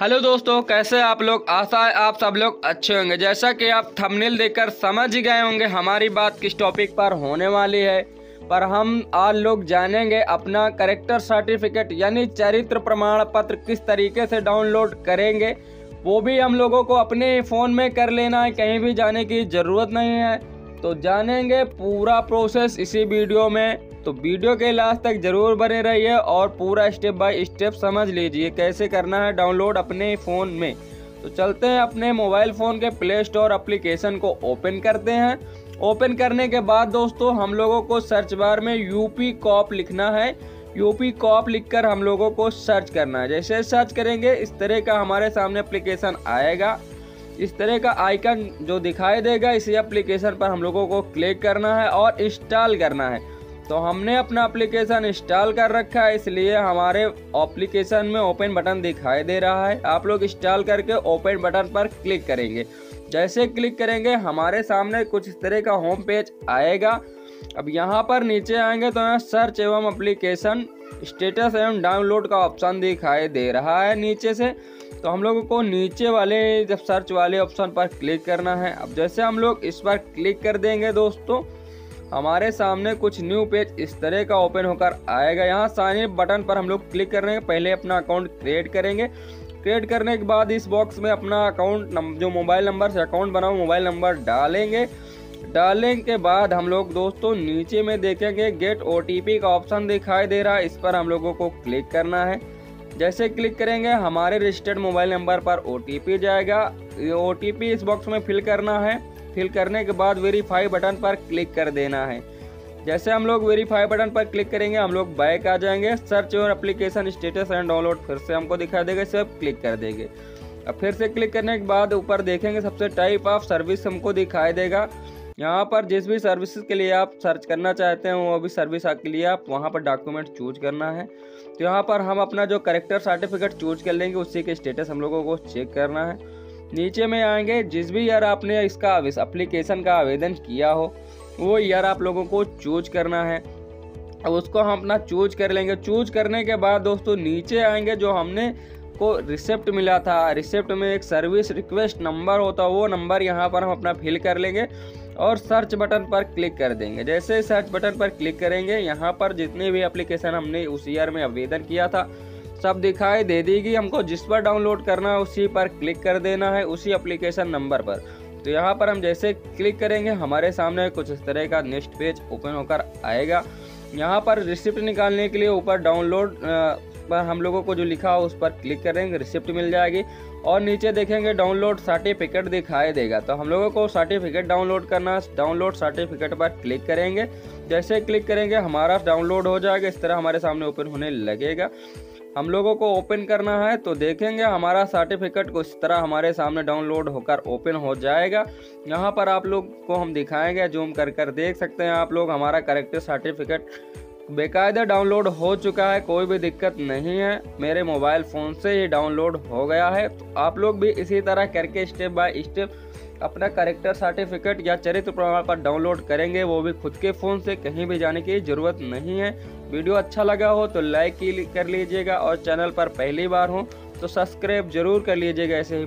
Hello दोस्तों, कैसे आप लोग? आशा है आप सब लोग अच्छे होंगे। जैसा कि आप थंबनेल देखकर समझ ही गए होंगे, हमारी बात किस टॉपिक पर होने वाली है। पर हम आज लोग जानेंगे अपना करेक्टर सर्टिफिकेट यानी चरित्र प्रमाण पत्र किस तरीके से डाउनलोड करेंगे। वो भी हम लोगों को अपने फ़ोन में कर लेना है, कहीं भी जाने की ज़रूरत नहीं है। तो जानेंगे पूरा प्रोसेस इसी वीडियो में। तो वीडियो के लास्ट तक ज़रूर बने रहिए और पूरा स्टेप बाय स्टेप समझ लीजिए कैसे करना है डाउनलोड अपने फ़ोन में। तो चलते हैं अपने मोबाइल फ़ोन के प्ले स्टोर अप्लीकेशन को ओपन करते हैं। ओपन करने के बाद दोस्तों, हम लोगों को सर्च बार में यूपी कॉप लिखना है। यूपी कॉप लिखकर हम लोगों को सर्च करना है। जैसे सर्च करेंगे, इस तरह का हमारे सामने अप्लीकेशन आएगा। इस तरह का आइकन जो दिखाई देगा, इसी एप्लीकेशन पर हम लोगों को क्लिक करना है और इंस्टॉल करना है। तो हमने अपना एप्लीकेशन इंस्टॉल कर रखा है, इसलिए हमारे एप्लीकेशन में ओपन बटन दिखाई दे रहा है। आप लोग इंस्टॉल करके ओपन बटन पर क्लिक करेंगे। जैसे क्लिक करेंगे, हमारे सामने कुछ इस तरह का होम पेज आएगा। अब यहाँ पर नीचे आएँगे तो यहाँ सर्च एवं एप्लीकेशन स्टेटस एवं डाउनलोड का ऑप्शन दिखाई दे रहा है नीचे से। तो हम लोगों को नीचे वाले, जब सर्च वाले ऑप्शन पर क्लिक करना है। अब जैसे हम लोग इस पर क्लिक कर देंगे दोस्तों हमारे सामने कुछ न्यू पेज इस तरह का ओपन होकर आएगा। यहाँ साइन बटन पर हम लोग क्लिक कर रहे हैं पहले अपना अकाउंट क्रिएट करेंगे। क्रिएट करने के बाद इस बॉक्स में अपना अकाउंट जो मोबाइल नंबर से अकाउंट बनाओ मोबाइल नंबर डालेंगे। डालने के बाद हम लोग दोस्तों नीचे में देखेंगे गेट ओटीपी का ऑप्शन दिखाई दे रहा है। इस पर हम लोगों को क्लिक करना है। जैसे क्लिक करेंगे, हमारे रजिस्टर्ड मोबाइल नंबर पर ओटीपी जाएगा। ओ इस बॉक्स में फिल करना है। फिल करने के बाद वेरीफाई बटन पर क्लिक कर देना है। जैसे हम लोग वेरीफाई बटन पर क्लिक करेंगे, हम लोग बैक आ जाएँगे। सर्च और एप्लीकेशन स्टेटस एंड डाउनलोड फिर से हमको दिखाई देगा सब क्लिक कर देंगे। अब फिर से क्लिक करने के बाद ऊपर देखेंगे, सबसे टाइप ऑफ़ सर्विस हमको दिखाई देगा। यहाँ पर जिस भी सर्विस के लिए आप सर्च करना चाहते हैं, वो भी सर्विस के लिए आप वहाँ पर डॉक्यूमेंट चूज़ करना है। तो यहाँ पर हम अपना जो करेक्टर सर्टिफिकेट चूज़ कर लेंगे, उसी के स्टेटस हम लोगों को चेक करना है। नीचे में आएँगे, जिस भी ईयर आपने इसका एप्लीकेशन का आवेदन किया हो, वो ईयर आप लोगों को चूज़ करना है। अब उसको हम अपना चूज़ कर लेंगे। चूज़ करने के बाद दोस्तों, नीचे आएँगे जो हमने को रिसिप्ट मिला था। रिसिप्ट में एक सर्विस रिक्वेस्ट नंबर होता है वो नंबर यहाँ पर हम अपना फिल कर लेंगे और सर्च बटन पर क्लिक कर देंगे। जैसे सर्च बटन पर क्लिक करेंगे, यहाँ पर जितने भी एप्लीकेशन हमने उस ईयर में आवेदन किया था सब दिखाई दे देगी। हमको जिस पर डाउनलोड करना है, उसी पर क्लिक कर देना है, उसी एप्लीकेशन नंबर पर। तो यहाँ पर हम जैसे क्लिक करेंगे, हमारे सामने कुछ इस तरह का नेक्स्ट पेज ओपन होकर आएगा। यहाँ पर रिसिप्ट निकालने के लिए ऊपर डाउनलोड पर हम लोगों को जो लिखा हो, उस पर क्लिक करेंगे रिसिप्ट मिल जाएगी। और नीचे देखेंगे डाउनलोड सर्टिफिकेट दिखाई देगा। तो हम लोगों को सर्टिफिकेट डाउनलोड करना डाउनलोड सर्टिफिकेट पर क्लिक करेंगे। जैसे क्लिक करेंगे, हमारा डाउनलोड हो जाएगा, इस तरह हमारे सामने ओपन होने लगेगा। हम लोगों को ओपन करना है तो देखेंगे हमारा सर्टिफिकेट कुछ तरह हमारे सामने डाउनलोड होकर ओपन हो जाएगा। यहाँ पर आप लोग को हम दिखाएँगे जूम कर कर देख सकते हैं आप लोग, हमारा करेक्ट सर्टिफिकेट बेकायदा डाउनलोड हो चुका है, कोई भी दिक्कत नहीं है। मेरे मोबाइल फ़ोन से ही डाउनलोड हो गया है। तो आप लोग भी इसी तरह करके स्टेप बाय स्टेप अपना करेक्टर सर्टिफिकेट या चरित्र प्रमाण पर डाउनलोड करेंगे। वो भी खुद के फ़ोन से, कहीं भी जाने की ज़रूरत नहीं है। वीडियो अच्छा लगा हो तो लाइक कर लीजिएगा और चैनल पर पहली बार हो तो सब्सक्राइब ज़रूर कर लीजिएगा। ऐसे ही